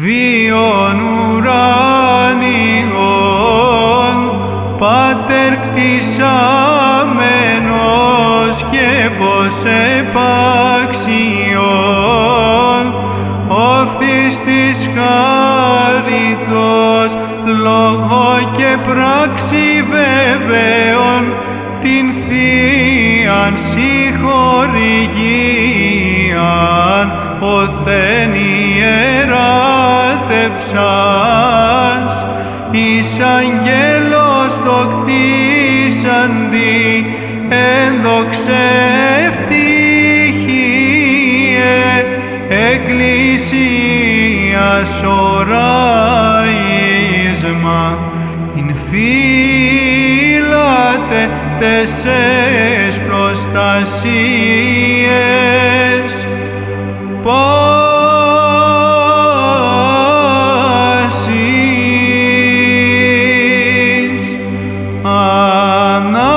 βίον ουράνιον, Πάτερ κτισάμενος και πως επάξιον, όφθης της χάριτος, λόγο και πράξη βέβαιον, την Θείαν συγχωρηγίαν, οθεν ιεράτευσας, εις αγγέλος δοκτήσαντι, ένδοξε ευτυχίε, εκκλησίας οράισμα, ειν φύλατε τεσσές προστασίες, No.